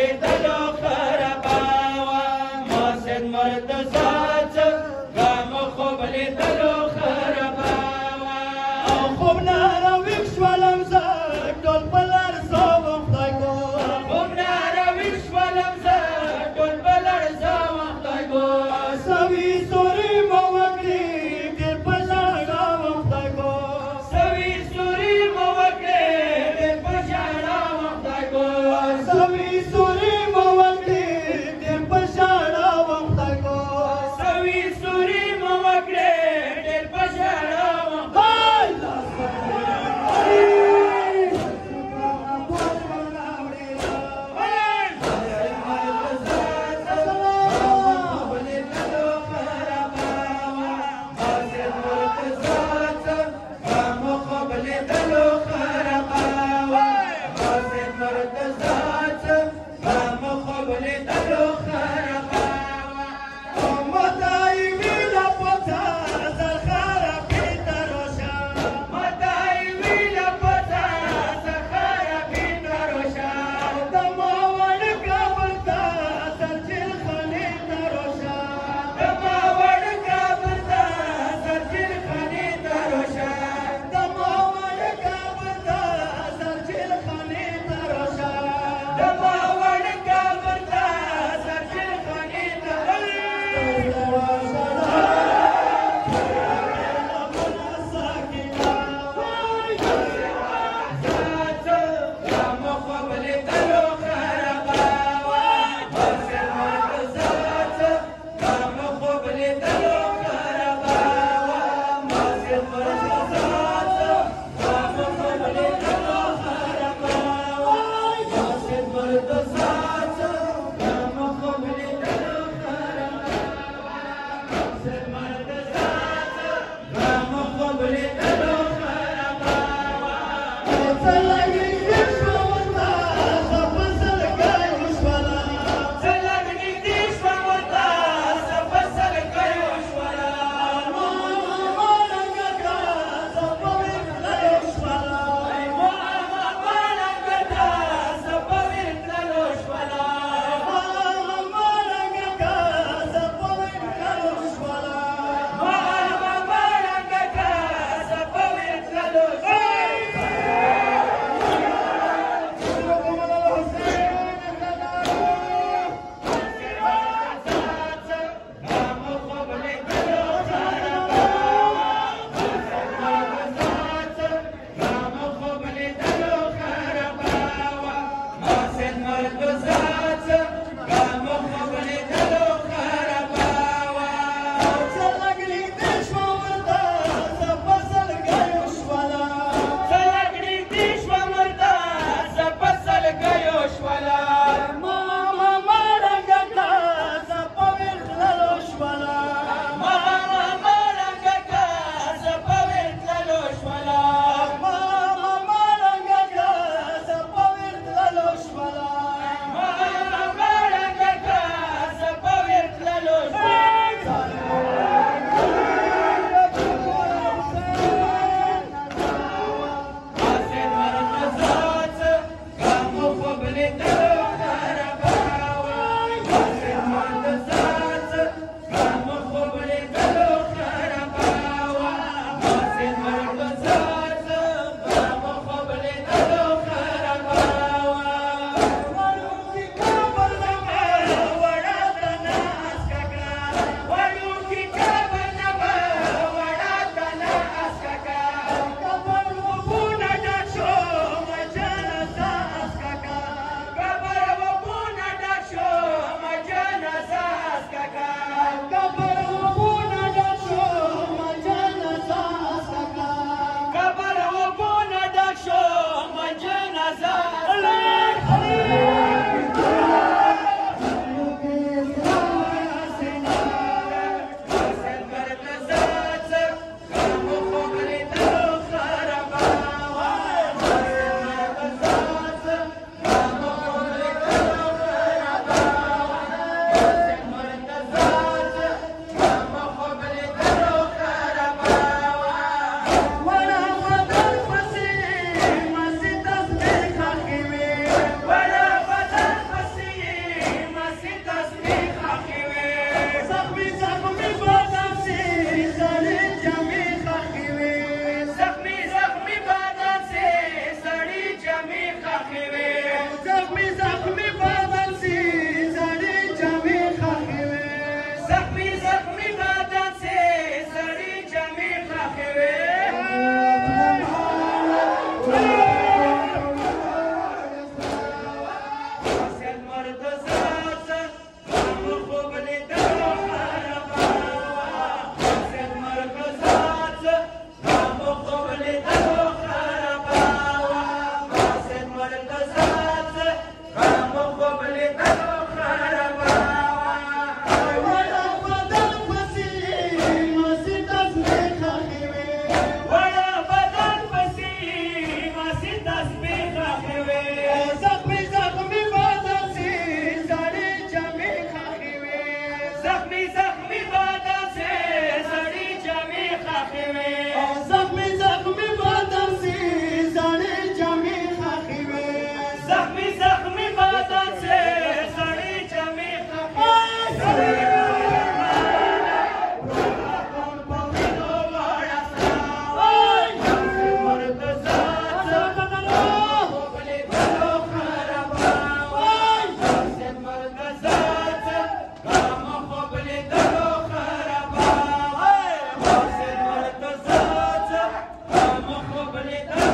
ले दल Let